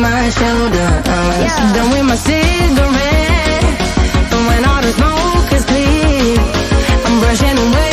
my shoulder. I'm yeah. done with my cigarette. and when all the smoke is clear, I'm brushing away.